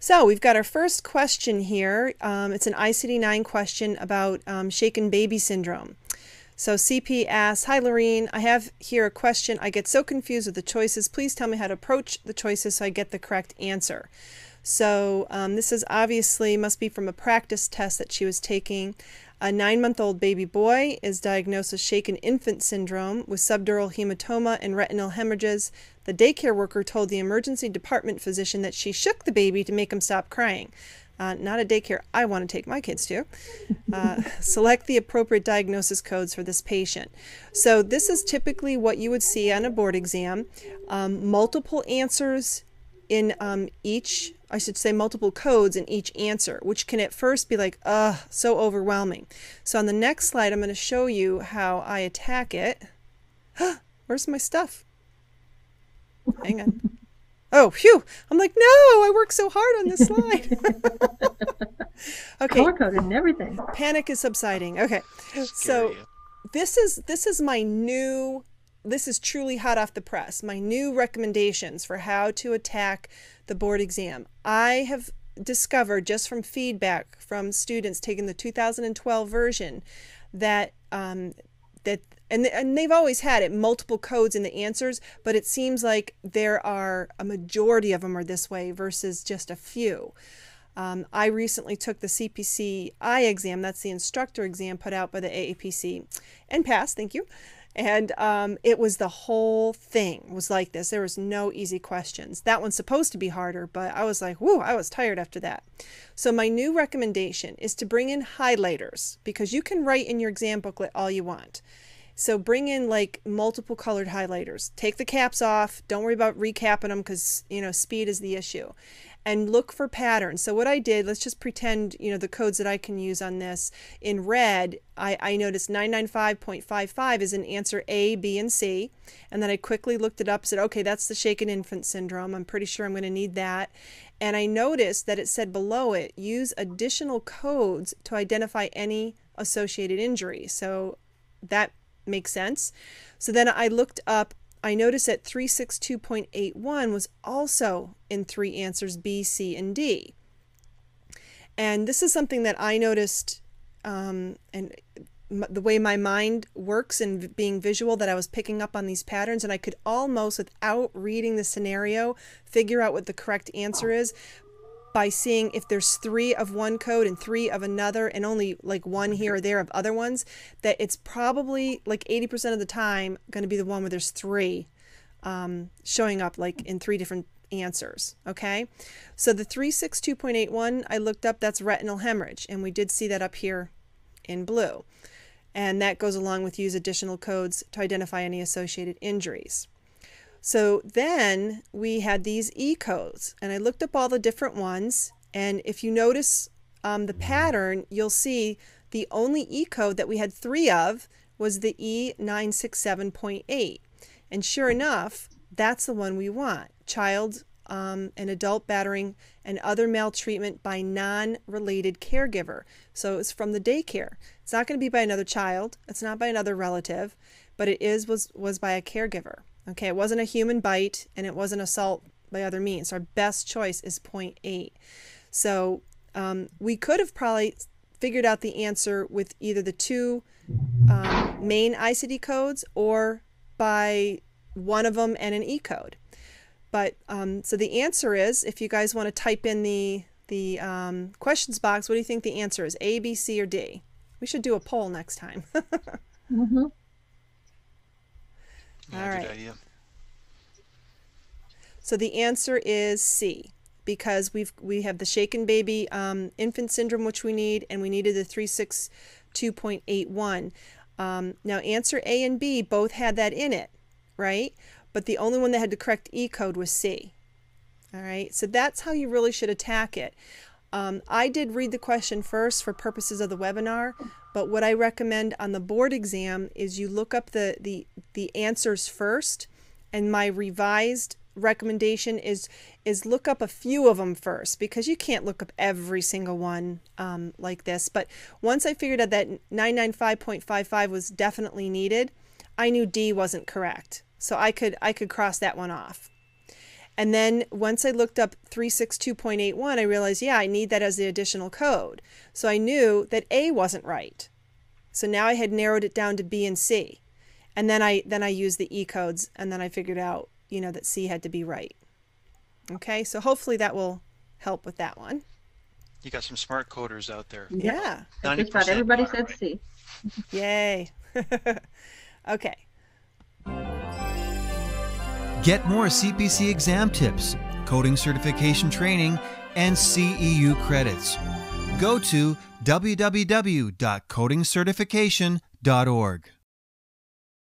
So we've got our first question here. Um, it's an ICD-9 question about um, shaken baby syndrome. So CP asks, Hi Laureen, I have here a question. I get so confused with the choices. Please tell me how to approach the choices so I get the correct answer. So um, this is obviously must be from a practice test that she was taking. A nine-month-old baby boy is diagnosed with shaken infant syndrome with subdural hematoma and retinal hemorrhages. The daycare worker told the emergency department physician that she shook the baby to make him stop crying. Uh, not a daycare I want to take my kids to. Uh, select the appropriate diagnosis codes for this patient. So this is typically what you would see on a board exam. Um, multiple answers in um, each, I should say multiple codes in each answer, which can at first be like, ugh, so overwhelming. So on the next slide, I'm going to show you how I attack it. Where's my stuff? Hang on. Oh, phew. I'm like, no, I worked so hard on this slide. okay. Color coded and everything. Panic is subsiding. Okay. So this is this is my new this is truly hot off the press. My new recommendations for how to attack the board exam. I have discovered just from feedback from students taking the 2012 version that um, that and, and they've always had it multiple codes in the answers but it seems like there are a majority of them are this way versus just a few um, i recently took the cpc i exam that's the instructor exam put out by the aapc and passed thank you and um, it was the whole thing was like this there was no easy questions that one's supposed to be harder but i was like whoo i was tired after that so my new recommendation is to bring in highlighters because you can write in your exam booklet all you want so bring in like multiple colored highlighters. Take the caps off. Don't worry about recapping them because, you know, speed is the issue. And look for patterns. So what I did, let's just pretend, you know, the codes that I can use on this. In red, I, I noticed 995.55 is an answer A, B, and C. And then I quickly looked it up, said, okay, that's the shaken infant syndrome. I'm pretty sure I'm going to need that. And I noticed that it said below it, use additional codes to identify any associated injury. So that makes sense. So then I looked up, I noticed that 362.81 was also in three answers B, C, and D. And this is something that I noticed um, and the way my mind works and being visual that I was picking up on these patterns and I could almost without reading the scenario figure out what the correct answer is by seeing if there's three of one code and three of another and only like one here or there of other ones that it's probably like 80% of the time going to be the one where there's three um, showing up like in three different answers okay? So the 362.81 I looked up that's retinal hemorrhage and we did see that up here in blue. And that goes along with use additional codes to identify any associated injuries so then we had these E codes, and I looked up all the different ones. And if you notice um, the pattern, you'll see the only E code that we had three of was the E967.8. And sure enough, that's the one we want child um, and adult battering and other maltreatment by non related caregiver. So it's from the daycare. It's not going to be by another child, it's not by another relative, but it is was, was by a caregiver. Okay, it wasn't a human bite and it wasn't assault by other means. Our best choice is 0.8. So um, we could have probably figured out the answer with either the two um, main ICD codes or by one of them and an E code. But um, so the answer is, if you guys want to type in the the um, questions box, what do you think the answer is? A, B, C, or D? We should do a poll next time. mm-hmm. Yeah, All right. Idea. So the answer is C because we've we have the shaken baby um, infant syndrome which we need and we needed the 362.81. Um, now answer A and B both had that in it, right? But the only one that had the correct E code was C. All right, so that's how you really should attack it. Um, I did read the question first for purposes of the webinar, but what I recommend on the board exam is you look up the, the, the answers first, and my revised recommendation is is look up a few of them first because you can't look up every single one um, like this. But once I figured out that 995.55 was definitely needed, I knew D wasn't correct, so I could I could cross that one off. And then once I looked up 362.81, I realized, yeah, I need that as the additional code. So I knew that A wasn't right. So now I had narrowed it down to B and C. And then I then I used the E codes and then I figured out, you know, that C had to be right. Okay, so hopefully that will help with that one. You got some smart coders out there. Yeah. Just about everybody said C. Yay. okay. Get more CPC exam tips, coding certification training, and CEU credits. Go to www.codingcertification.org.